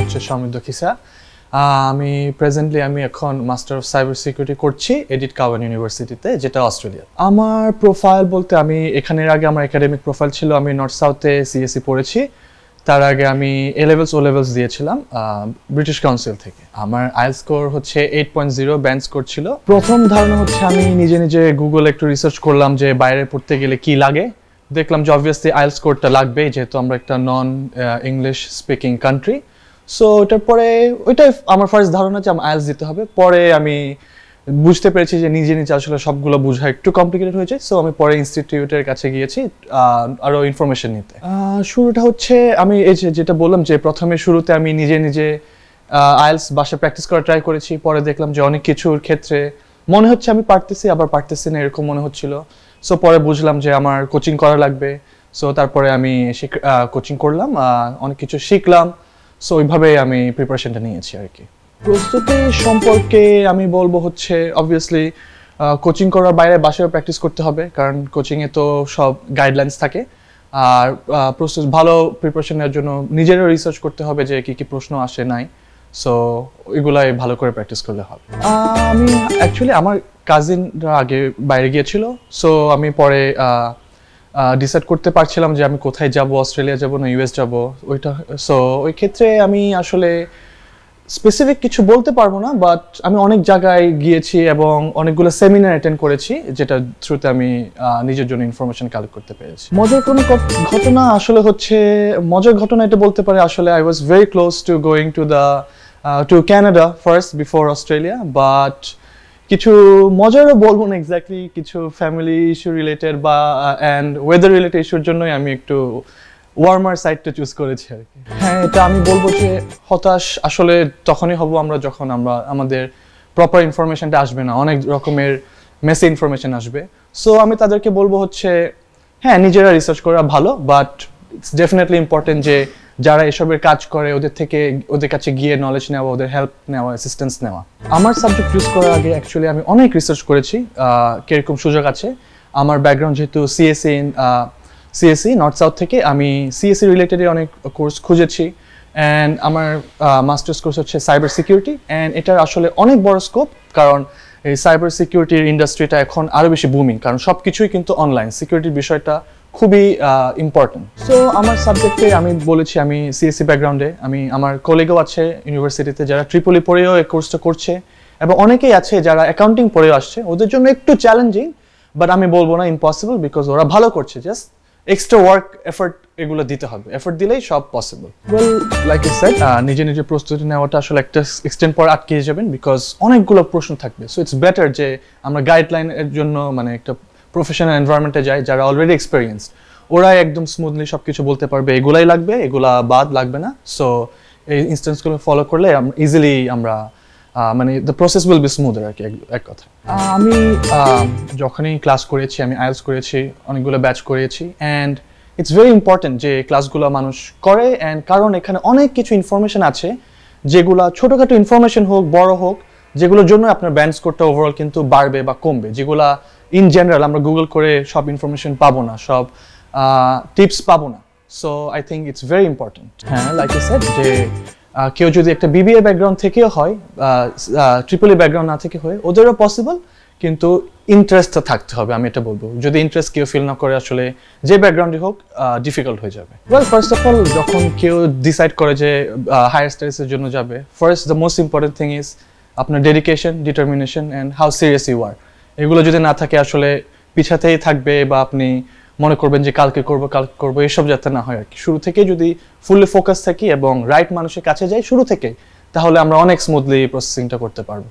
হচ্ছে সমৃদ্ধ খিসা আমি প্রেজেন্টলি আমি এখন মাস্টার অফ সাইবার সিকিউরিটি করছি এডিট কাওয়ান ইউনিভার্সিটিতে যেটা অস্ট্রেলিয়া আমার প্রোফাইল বলতে আমি, এখানের আগে আমার একাডেমিক প্রোফাইল ছিল, আমি নর্থ সাউথে সিএসসি পড়েছি। তার আগে আমি এ লেভেলস ও লেভেলস দিয়েছিলাম ব্রিটিশ কাউন্সিল থেকে। আমার আইএল স্কোর হচ্ছে eight point zero band score ছিল। প্রথম ধারণা হচ্ছে আমি নিজে নিজে গুগল একটু রিসার্চ করলাম যে বাইরে পড়তে গেলে কি লাগে। দেখলাম যে অবভিয়াসলি আইএল স্কোরটা লাগবেই, যেহেতু আমরা একটা non English speaking country so ওটার পরে ওইটাই আমার ফার্স্ট ধারণা যে আমার আইএলস দিতে হবে। পরে আমি বুঝতে পেরেছি যে নিজে নিজে আসলে সবগুলো বোঝা একটু কমপ্লিকেটেড হয়েছে। সো আমি পরে ইনস্টিটিউটের কাছে গিয়েছি আহ, আরও ইনফরমেশন নিতে। শুরুটা হচ্ছে আমি এই যেটা বললাম যে প্রথমে শুরুতে আমি নিজে নিজে আইএলস বাসায় প্র্যাকটিস করা ট্রাই করেছি। পরে দেখলাম যে অনেক কিছুর ক্ষেত্রে মনে হচ্ছে আমি পারতেছি আবার পারতেছি না এরকম মনে হচ্ছিল। সো পরে বুঝলাম যে আমার কোচিং করা লাগবে। সো তারপরে আমি কোচিং করলাম অনেক কিছু শিখলাম। সো ওইভাবে আমি প্রিপারেশনটা নিয়েছি আর কি প্রস্তুতি সম্পর্কে আমি বলব হচ্ছে অবভিয়াসলি কোচিং করার বাইরে বাসায় প্র্যাকটিস করতে হবে, কারণ কোচিংয়ে তো সব গাইডলাইন্স থাকে। আর প্রস্তুত, ভালো প্রিপারেশন নেওয়ার জন্য নিজেরও রিসার্চ করতে হবে যে কি কি প্রশ্ন আসে নাই। সো ওইগুলাই ভালো করে প্র্যাকটিস করলে হবে। আমি অ্যাকচুয়ালি আমার কাজিনরা আগে বাইরে গিয়েছিল। সো আমি পরে ডিসাইড করতে পারছিলাম যে আমি কোথায় যাব, অস্ট্রেলিয়া যাব না ইউএস যাব। ওইটা সো ওই ক্ষেত্রে আমি আসলে স্পেসিফিক কিছু বলতে পারব না বাট আমি অনেক জায়গায় গিয়েছি এবং অনেকগুলো সেমিনার অ্যাটেন্ড করেছি, যেটা থ্রুতে আমি নিজের জন্য ইনফরমেশন কালেক্ট করতে পেরেছি। মজার কোনো ঘটনা আসলে হচ্ছে, মজার ঘটনা এটা বলতে পারে, আসলে I was very close to going to the to Canada first before Australia but কিছু মজারও বলব না এক্স্যাক্টলি কিছু ফ্যামিলি ইস্যু রিলেটেড বা অ্যান্ড ওয়েদার রিলেটেড ইস্যুর জন্যই আমি একটু ওয়ার্মার সাইডটা চুজ করেছি আর কি। হ্যাঁ এটা আমি বলব যে হতাশ আসলে তখনই হব আমরা যখন আমরা, আমাদের প্রপার ইনফরমেশনটা আসবে না, অনেক রকমের মেসি ইনফরমেশন আসবে। সো আমি তাদেরকে বলব হচ্ছে হ্যাঁ নিজেরা রিসার্চ করা ভালো বাট ইটস ডেফিনেটলি ইম্পর্টেন্ট যে যারা এসবের কাজ করে, ওদের থেকে, ওদের কাছে গিয়ে নলেজ নেওয়া, ওদের হেল্প নেওয়া অ্যাসিস্ট্যান্স নেওয়া। আমার সাবজেক্ট চুজ করার আগে অ্যাকচুয়ালি আমি অনেক রিসার্চ করেছি কীরকম সুযোগ আছে। আমার ব্যাকগ্রাউন্ড যেহেতু সিএসসি সিএসসি নর্থ সাউথ থেকে, আমি সিএসসি রিলেটেড অনেক কোর্স খুঁজেছি। অ্যান্ড আমার মাস্টার্স কোর্স হচ্ছে সাইবার সিকিউরিটি অ্যান্ড এটার আসলে অনেক বড় স্কোপ কারণ এই সাইবার সিকিউরিটির ইন্ডাস্ট্রিটা এখন আরও বেশি বুমিং কারণ সব কিছুই কিন্তু অনলাইন সিকিউরিটির বিষয়টা খুবই ইম্পর্টেন্ট সো আমার সাবজেক্টে আমি বলেছি, আমি সিএসসি ব্যাকগ্রাউন্ডে আমি, আমার কলিগও আছে ইউনিভার্সিটিতে যারা ট্রিপলি পড়েও এই কোর্সটা করছে, এবং অনেকেই আছে যারা অ্যাকাউন্টিং পড়েও আসছে। ওদের জন্য একটু চ্যালেঞ্জিং বাট আমি বলব না ইম্পসিবল বিকজ ওরা ভালো করছে জাস্ট এক্সট্রা ওয়ার্ক এফোর্ট এগুলো দিতে হবে। এফোর্ট দিলেই সব possible well like you said নিজে নিজে প্রস্তুতি নেওয়াটা আসলে একটা এক্সটেন্ড পর আটকে যাবেন বিকজ অনেকগুলো প্রশ্ন থাকবে। সো ইটস বেটার যে আমরা গাইডলাইনের জন্য মানে একটা প্রফেশনাল এনভায়রনমেন্টে যাই যারা অলরেডি এক্সপিরিয়েন্স ওরাই একদম স্মুথলি সব কিছু বলতে পারবে এগুলাই লাগবে এগুলা বাদ লাগবে না। সো এই ইনস্টেন্সগুলো ফলো করলে ইজিলি আমরা মানে the process will be smoother আর কি এক- কথা আমি যখনই ক্লাস করেছি আমি আইএলস করেছি অনেকগুলো ব্যাচ করেছি অ্যান্ড ইটস ভেরি ইম্পর্টেন্ট যে ক্লাসগুলো মানুষ করে অ্যান্ড কারণ এখানে অনেক কিছু ইনফরমেশন আছে যেগুলা ছোটোখাটো ইনফরমেশন হোক বড় হোক যেগুলোর জন্য আপনার ব্যান্ড স্কোরটা ওভারঅল কিন্তু বাড়বে বা কমবে যেগুলা ইন জেনারেল আমরা গুগল করে সব ইনফরমেশন পাবো না, সব টিপস পাবো না। So I think it's very important হ্যাঁ লাইক যে কেউ যদি একটা বিবিএ ব্যাকগ্রাউন্ড থেকেও হয় ট্রিপল এ ব্যাকগ্রাউন্ড না থেকে হয়, ওদেরও পসিবল কিন্তু ইন্টারেস্টটা থাকতে হবে, আমি এটা বলব। যদি ইন্টারেস্ট কেউ ফিল না করে, আসলে যে ব্যাকগ্রাউন্ডই হোক ডিফিকাল্ট হয়ে যাবে। ওয়েল ফার্স্ট অফ অল যখন কেউ ডিসাইড করে যে হায়ার স্টাডিজের জন্য যাবে first the most important thing is আপনার dedication determination and how serious you are এগুলো যদি না থাকে আসলে পিছাতেই থাকবে বা আপনি মনে করবেন যে কালকে করব কালকে করব, এসব যাতে না হয় আর কি। শুরু থেকে যদি ফুললি ফোকাস থাকি এবং রাইট মানুষের কাছে যাই শুরু থেকে তাহলে আমরা অনেক স্মুথলি প্রসেসিংটা করতে পারব।